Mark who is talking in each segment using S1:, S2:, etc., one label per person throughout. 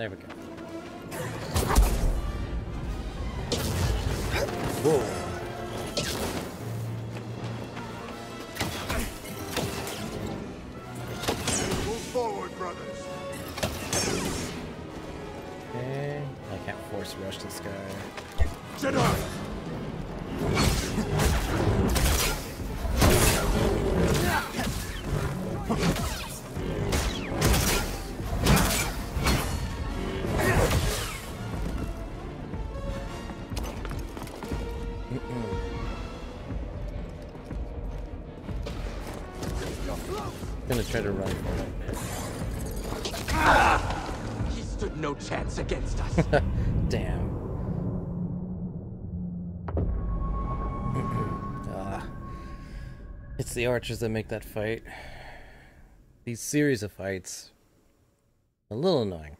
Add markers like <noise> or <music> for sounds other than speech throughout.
S1: There we go. Whoa.
S2: Move forward, brothers.
S1: Okay. I can't force rush this guy.
S2: Jedi!
S1: Try to run for
S3: He stood no chance against us. <laughs>
S1: Damn. <clears throat> Ah. It's the archers that make that fight. These series of fights. A little annoying.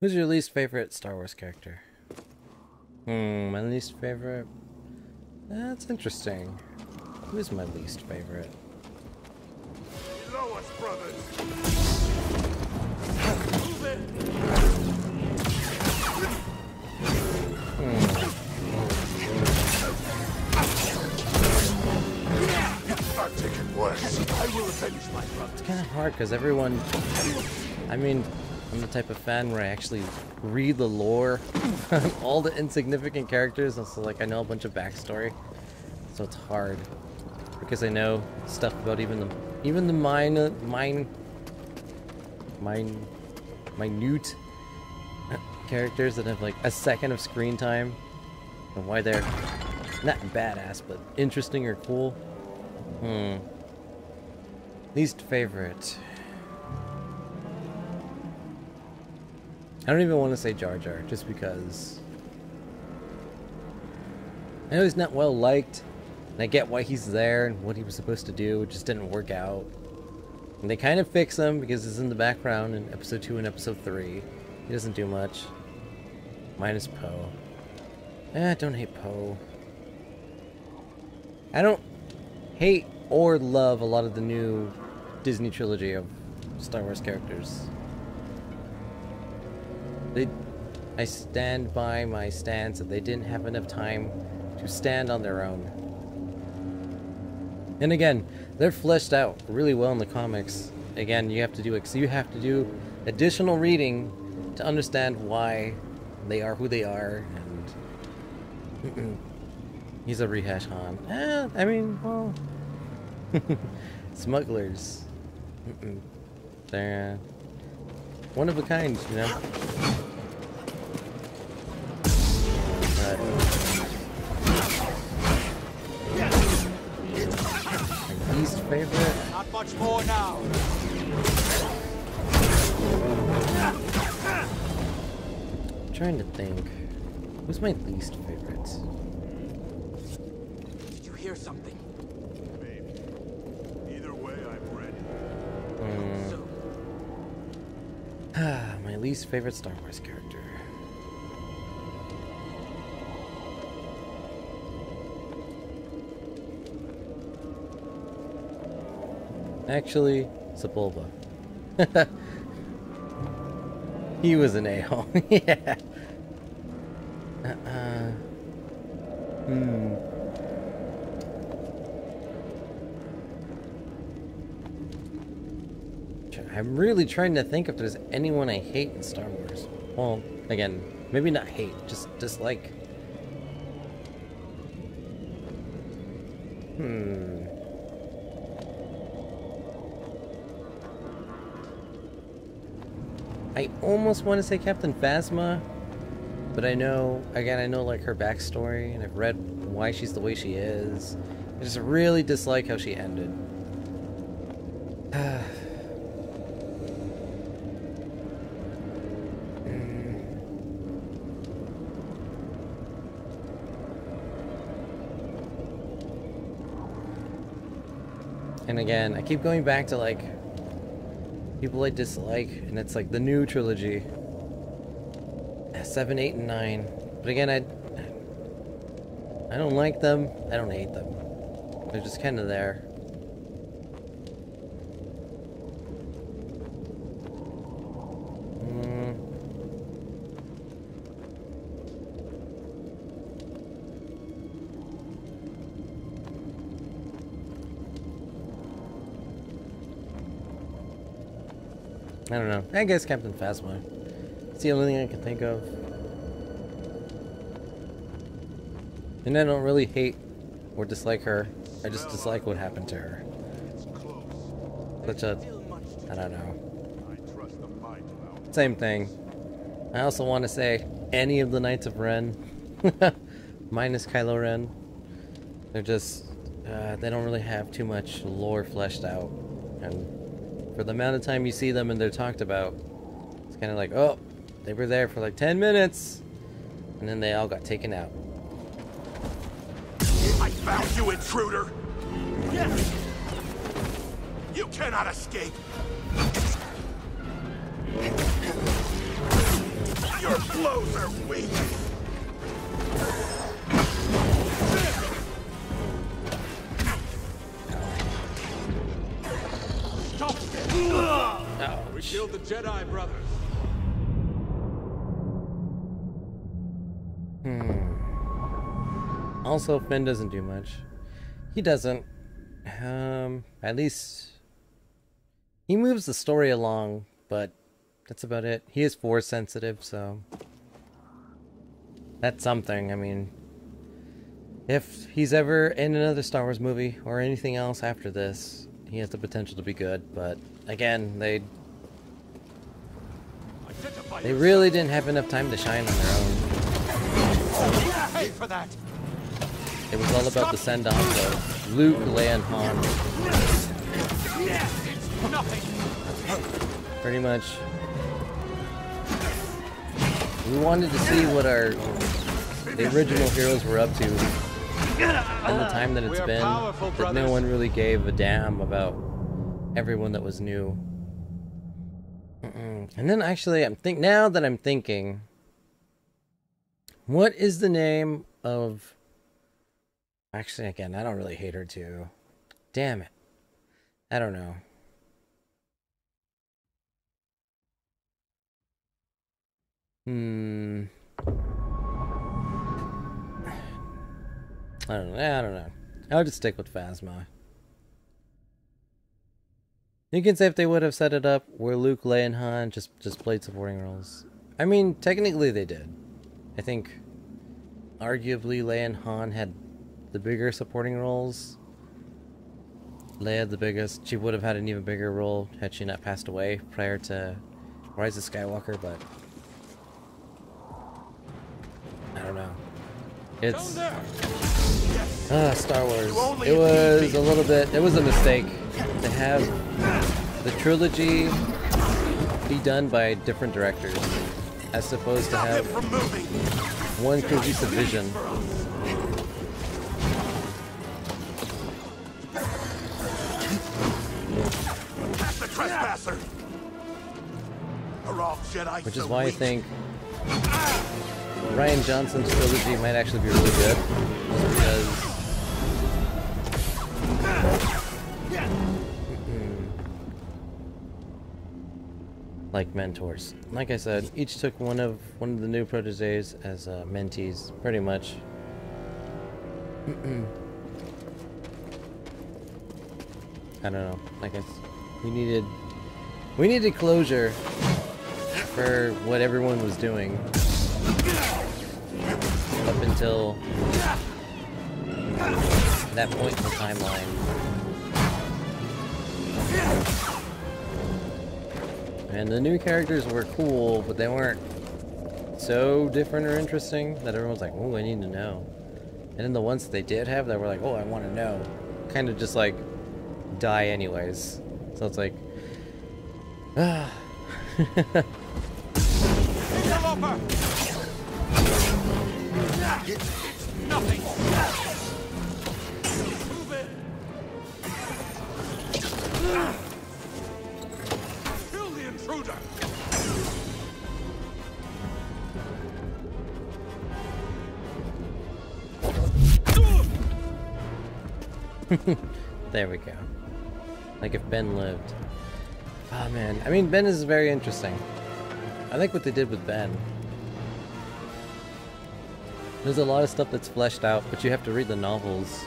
S1: Who's your least favorite Star Wars character? Hmm, my least favorite? That's interesting. Who's my least favorite?
S3: Brother.
S1: It's kind of hard because everyone. I mean, I'm the type of fan where I actually read the lore, <laughs> all the insignificant characters, and so like I know a bunch of backstory. So it's hard because I know stuff about even the even the minor, mine mine minute characters that have like a second of screen time and why they're not badass but interesting or cool. Hmm. Least favorite. I don't even want to say Jar Jar, just because. I know he's not well liked, and I get why he's there and what he was supposed to do. It just didn't work out. And they kind of fix him because he's in the background in episode 2 and episode 3. He doesn't do much. Minus Poe. Eh, don't hate Poe. I don't hate or love a lot of the new Disney trilogy of Star Wars characters. They, I stand by my stance that they didn't have enough time to stand on their own. And again, they're fleshed out really well in the comics. Again, you have to do it. So you have to do additional reading to understand why they are who they are. And <clears throat> he's a rehash Han. Eh, I mean, well, <laughs> smugglers. They're uh, one of a kind, you know.
S3: More now.
S1: I'm trying to think. Who's my least favorite?
S3: Did you hear something?
S2: Maybe. Either way, I'm ready.
S3: So,
S1: Ah, <sighs> my least favorite Star Wars character. Actually, Sepulva. <laughs> he was an a-hole. <laughs> yeah. Uh-uh. Hmm. I'm really trying to think if there's anyone I hate in Star Wars. Well, again, maybe not hate, just dislike. Hmm. I almost want to say Captain Phasma, but I know, again, I know like her backstory, and I've read why she's the way she is. I just really dislike how she ended. <sighs> And again, I keep going back to like people I dislike, and it's like the new trilogy, seven, eight, and nine. But again, I I don't like them. I don't hate them. They're just kind of there. I guess Captain Phasma. It's the only thing I can think of. And I don't really hate or dislike her. I just dislike what happened to her. Such a, I don't know. Same thing. I also want to say any of the Knights of Ren, <laughs> minus Kylo Ren, they're just uh, they don't really have too much lore fleshed out, and for the amount of time you see them and they're talked about, it's kind of like oh, they were there for like ten minutes, and then they all got taken out.
S2: I found you, intruder! Yes! You cannot escape! Your blows are weak!
S3: We killed the Jedi brothers. Hmm.
S1: Also, Finn doesn't do much. He doesn't. Um, at least he moves the story along, but that's about it. He is force sensitive, so that's something. I mean, if he's ever in another Star Wars movie or anything else after this, he has the potential to be good. But again, they they really didn't have enough time to shine on their own.
S3: Pay for that.
S1: It was all about the send off of Luke, Leia, and Han. Pretty much. We wanted to see what our the original heroes were up to in the time that it's been. That no one really gave a damn about everyone that was new. Mm-mm. And then actually, I'm think now that I'm thinking, what is the name of? Actually, again, I don't really hate her too. Damn it, I don't know. Hmm. I don't know. I don't know. I'll just stick with Phasma. You can say if they would have set it up where Luke, Leia, and Han just just played supporting roles. I mean, technically they did. I think, arguably, Leia and Han had the bigger supporting roles. Leia the biggest. She would have had an even bigger role had she not passed away prior to Rise of Skywalker, but I don't know. It's ah Star Wars. It was a little bit. It was a mistake to have the trilogy be done by different directors, as opposed to have one cohesive vision.
S2: The trespasser! Are all Jedi
S1: Which is why I think Rian Johnson's trilogy might actually be really good. Like mentors. Like I said, each took one of one of the new proteges as uh, mentees, pretty much. <clears throat> I don't know. I, s- we needed, we needed closure for what everyone was doing up until that point in the timeline. And the new characters were cool, but they weren't so different or interesting that everyone's like, "Oh, I need to know." And then the ones that they did have that were like, "Oh, I want to know," kind of just like die anyways. So it's like, <sighs> ah.
S3: Nothing. <laughs>
S1: There we go. Like if Ben lived. Oh man, I mean Ben is very interesting. I like what they did with Ben. There's a lot of stuff that's fleshed out, but you have to read the novels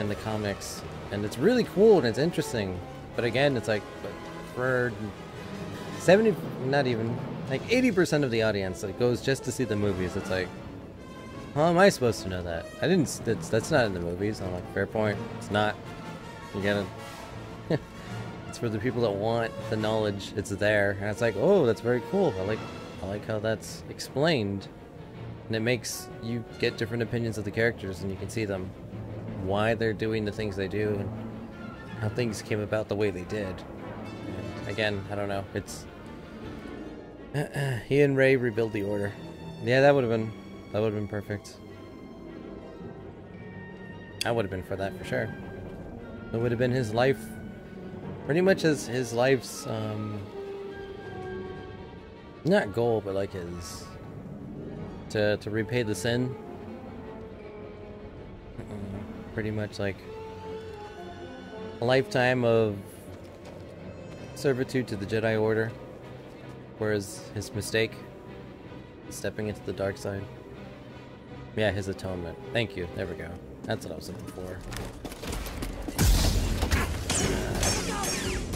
S1: and the comics, and it's really cool and it's interesting. But again, it's like for 70, not even, like 80% of the audience that goes just to see the movies. It's like, how am I supposed to know that? I didn't, that's, that's not in the movies. I'm like, fair point. It's not. You gotta, <laughs> it's for the people that want the knowledge. It's there. And it's like, oh, that's very cool. I like, I like how that's explained. And it makes you get different opinions of the characters and you can see them, why they're doing the things they do and how things came about the way they did. And again, I don't know. It's <clears throat> he and Rey rebuild the order. Yeah, that would have been that would have been perfect. I would have been for that for sure. It would have been his life, pretty much his his life's um, not goal, but like his to to repay the sin. Pretty much like a lifetime of servitude to the Jedi Order, whereas his mistake, stepping into the dark side. Yeah, his atonement. Thank you. There we go. That's what I was looking for.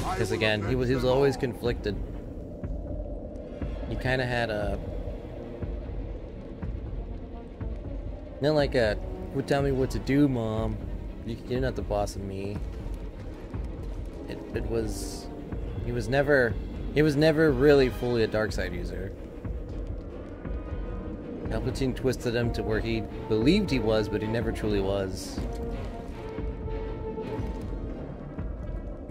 S1: Uh, because again, he was he was always conflicted. He kind of had a not like a would tell me what to do, mom. You, you're not the boss of me. It, it was he was never he was never really fully a dark side user. Palpatine twisted him to where he believed he was, but he never truly was. <clears throat>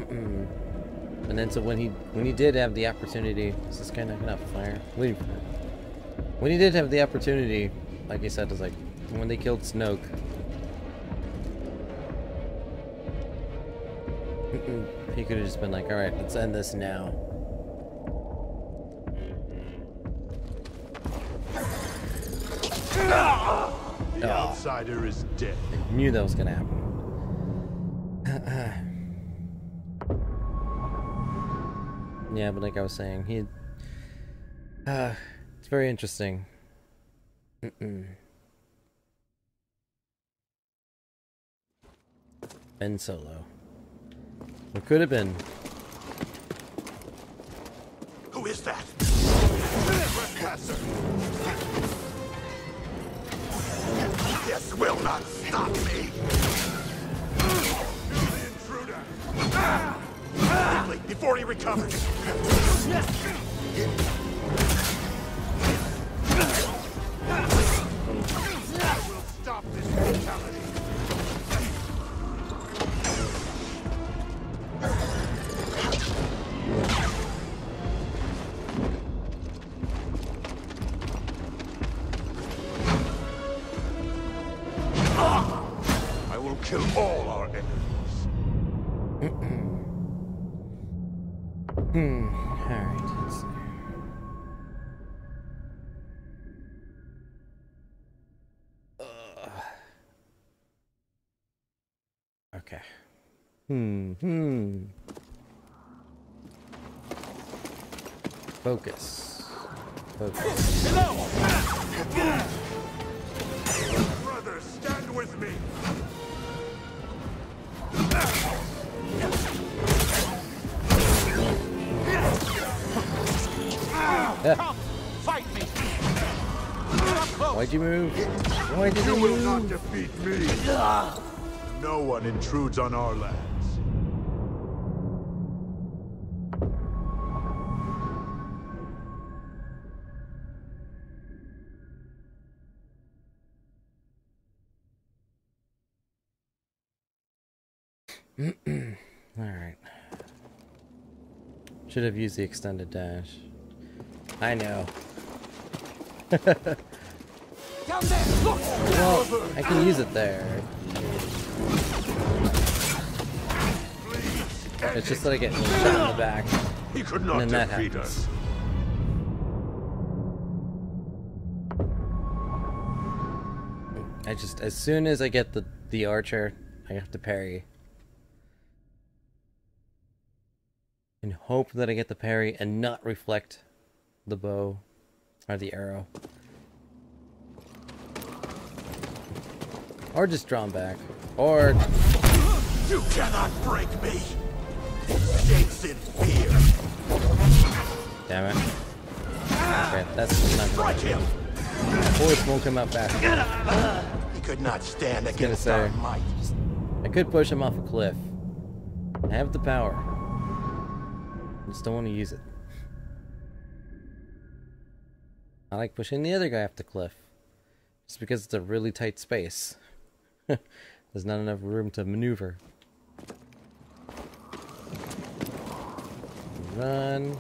S1: and then so when he when he did have the opportunity, this is kind of not fire. Leave. When he did have the opportunity, like I said, it was like when they killed Snoke. <clears throat> he could have just been like, alright, let's end this now.
S2: The outsider is dead.
S1: I knew that was gonna happen. yeah, but like I was saying, he. Uh, it's very interesting. Mm -mm. Ben Solo. What could have been?
S2: Who is that? This will not stop me! Quickly, before he recovers! I will stop this brutality! Kill all our enemies.
S1: Hmm. Alright, let's see. Okay. Hmm. Hmm. Focus. Focus.
S2: Brothers, stand with me!
S1: Yeah.
S3: Come, fight me. Get up close.
S1: Why'd you move? Why did
S2: You
S1: you
S2: will not defeat me! No one intrudes on our lands. <clears throat>
S1: Alright. Should have used the extended dash. I know.
S3: Down there. Look.
S1: Well, I can use it there. It's just that I get shot in the back.
S2: He could
S1: And
S2: not
S1: then that
S2: defeat
S1: happens.
S2: us.
S1: I just, as soon as I get the, the archer, I have to parry. And hope that I get the parry and not reflect the bow or the arrow. Or just drawn back. Or
S2: You cannot break me! Shakes in fear!
S1: Damn it. Okay, that's not
S2: Strike him!
S1: Force won't come out fast.
S2: He could not stand against
S1: say.
S2: our might.
S1: I could push him off a cliff. I have the power. I just don't want to use it. I like pushing the other guy off the cliff. Just because it's a really tight space. <laughs> There's not enough room to maneuver. Run.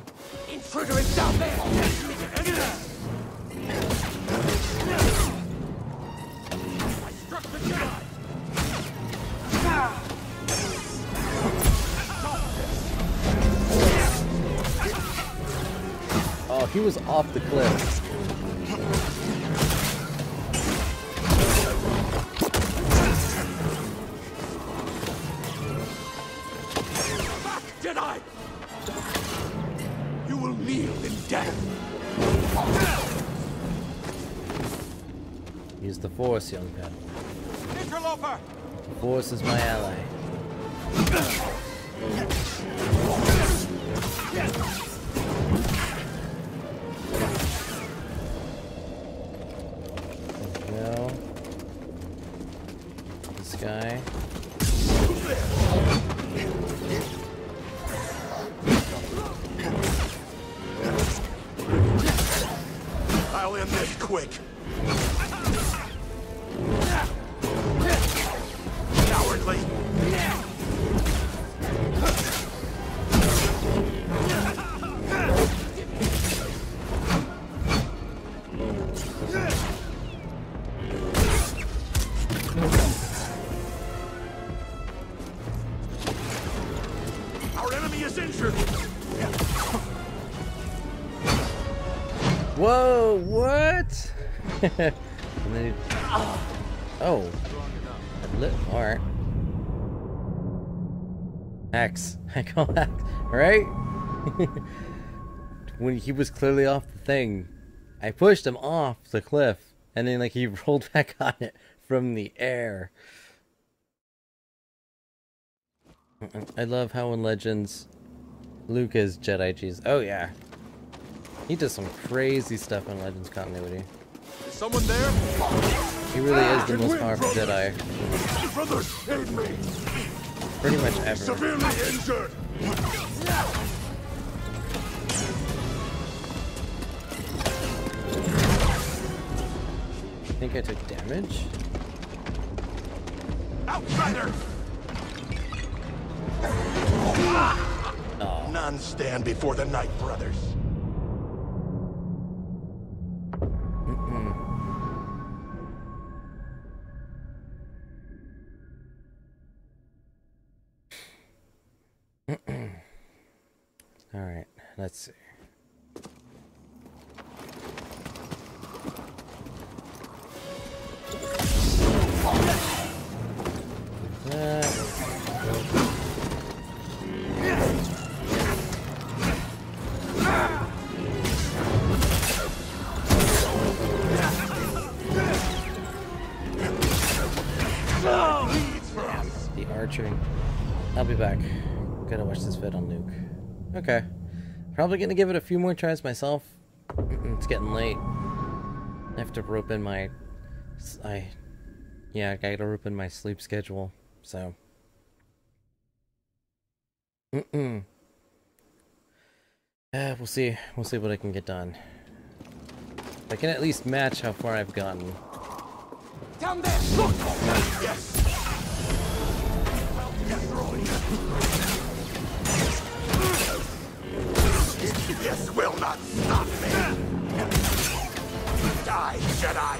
S3: Intruder is down there! I struck the Jedi!
S1: Oh, he was off the cliff. Force, young man.
S3: Interloper!
S1: The Force is my ally. Go. This guy.
S2: I'll end this quick.
S1: Call. <laughs> Right? <laughs> when he was clearly off the thing, I pushed him off the cliff, and then like he <laughs> rolled back on it from the air. I love how in Legends, Luke is Jedi Jesus. Oh yeah, he does some crazy stuff in Legends continuity.
S3: Is someone there?
S1: He really is the most powerful. Jedi,
S2: Brothers, aid me.
S1: Pretty much ever.
S2: Severely injured.
S1: I think I took damage.
S2: Outsider.
S1: Oh,
S2: None stand before the Night Brothers.
S1: All right. Let's see. Okay. Probably gonna give it a few more tries myself. it's getting late. I have to rope in my. I... Yeah, I gotta rope in my sleep schedule. So. Mm-mm. Uh, we'll see. We'll see what I can get done. I can at least match how far I've gotten.
S3: Down there!
S2: Look! Yes! This will not stop me! Die, Jedi!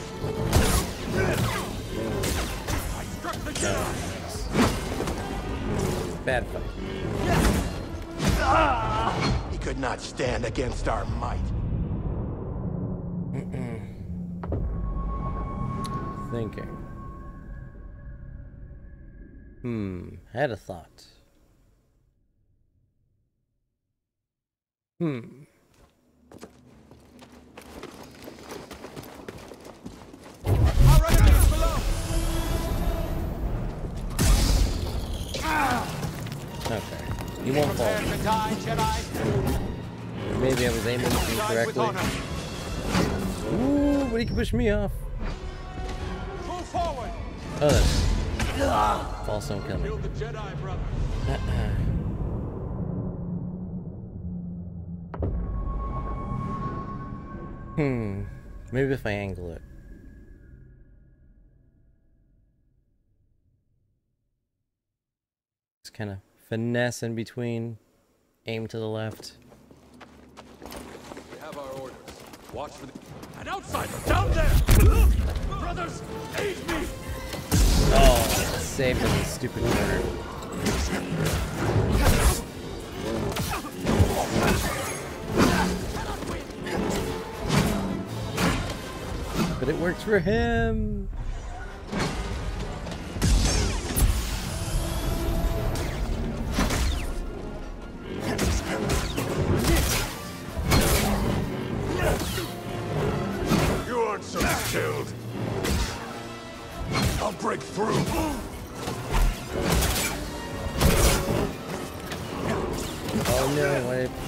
S3: I struck the Jedi!
S1: Bad fight.
S2: He could not stand against our might.
S1: Thinking. Hmm, had a thought. Hmm. Okay. You won't fall. Maybe I was aiming incorrectly. Ooh, but he can push me off. Oh, that's false don't <clears throat> Hmm. Maybe if I angle it. Just kind of finesse in between. Aim to the left.
S3: We have our orders. Watch for the... An outsider down there! Look! Brothers, aid me!
S1: Oh, saved in the stupid corner. But it works for him.
S2: You aren't so skilled. I'll break through.
S1: Oh no, wait.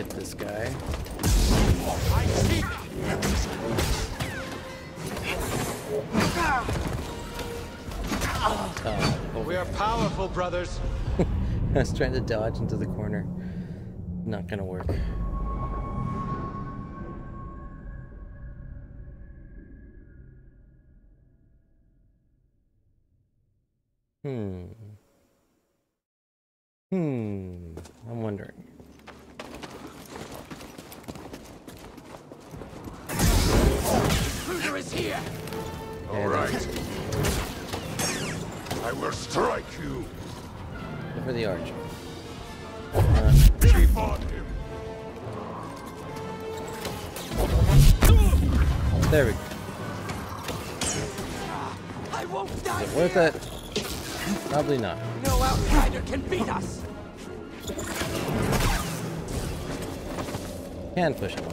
S1: Hit this guy.
S3: I see
S1: Oh,
S3: We are powerful, brothers. <laughs>
S1: I was trying to dodge into the corner. Not gonna work.
S2: I
S3: won't die
S1: Is it worth it? Probably not.
S3: No outsider can beat us.
S1: Can push him.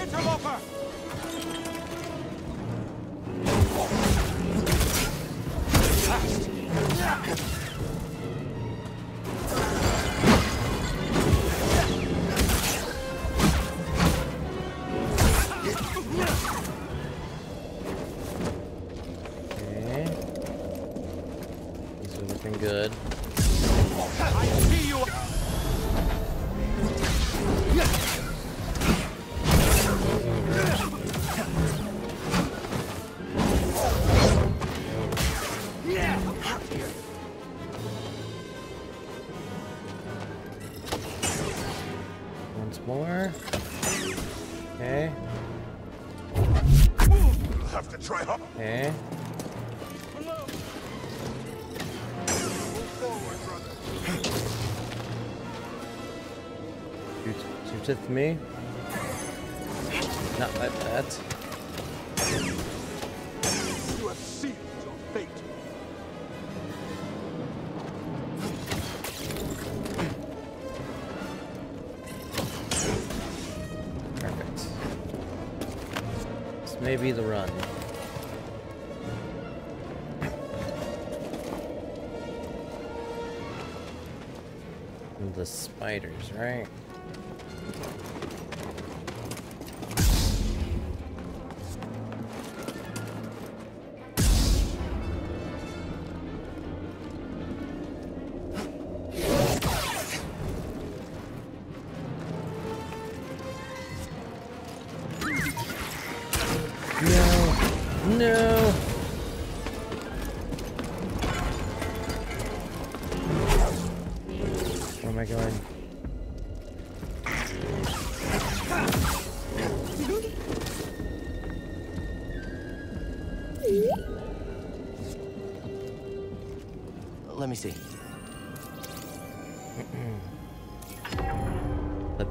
S3: Interloper. Fast.
S1: Once more. Okay.
S2: Have to try hard.
S1: Okay.
S2: Move forward, brother.
S1: Shoot, shoot it to me. Not like that.
S3: You have sealed your fate.
S1: Be the run. The spiders, right?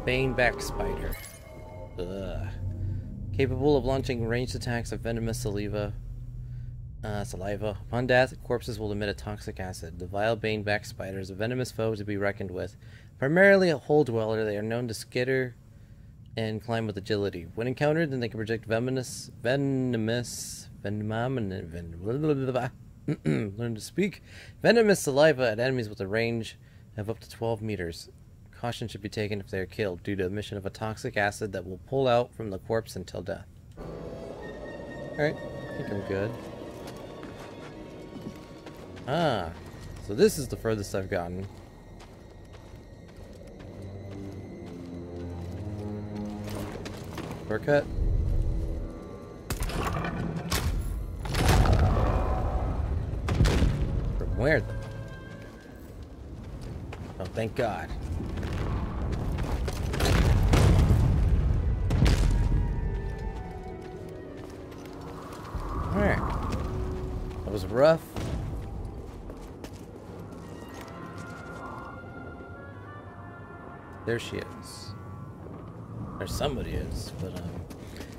S1: The Baneback spider. Ugh. Capable of launching ranged attacks of venomous saliva. Uh, saliva. Upon death, corpses will emit a toxic acid. The vile baneback spider is a venomous foe to be reckoned with. Primarily a hole dweller, they are known to skitter and climb with agility. When encountered, then they can project venomous, venomous, venomous, venomous <clears throat> learn to speak, venomous saliva at enemies with a range of up to 12 meters. Caution should be taken if they are killed due to the emission of a toxic acid that will pull out from the corpse until death. Alright, I think I'm good. Ah, so this is the furthest I've gotten. Shortcut? From where? Oh, thank God. Rough. There she is. Or somebody is, but um,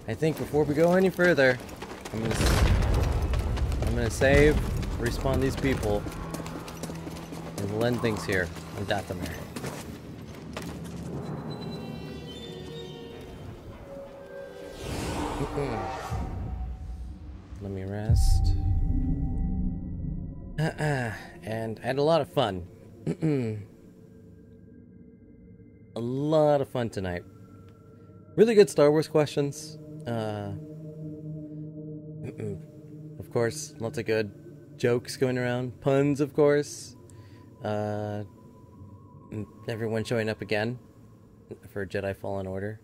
S1: I think before we go any further, I'm gonna I'm gonna save, respawn these people, and lend things here on Dathomir. Fun. <clears throat> a lot of fun tonight. Really good Star Wars questions. Uh, <clears throat> of course, lots of good jokes going around. Puns, of course. Uh, everyone showing up again for Jedi Fallen Order.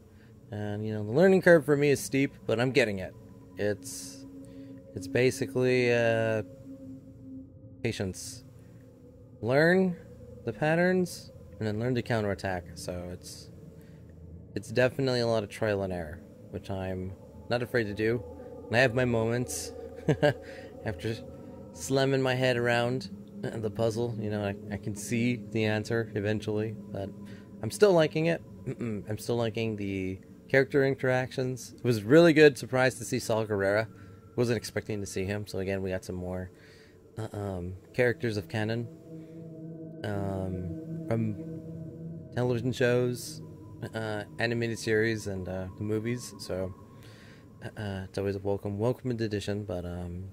S1: And, you know, the learning curve for me is steep, but I'm getting it. It's. It's basically uh, patience. Learn the patterns and then learn to counterattack. So it's it's definitely a lot of trial and error, which I'm not afraid to do. And I have my moments <laughs> after slamming my head around the puzzle. You know, I, I can see the answer eventually, but I'm still liking it. I'm still liking the character interactions. It was really good. Surprised to see Saw Gerrera. Wasn't expecting to see him. So again, we got some more uh, um, characters of canon um, from television shows, uh, animated series, and uh, the movies. So uh, it's always a welcome, welcome addition. But um,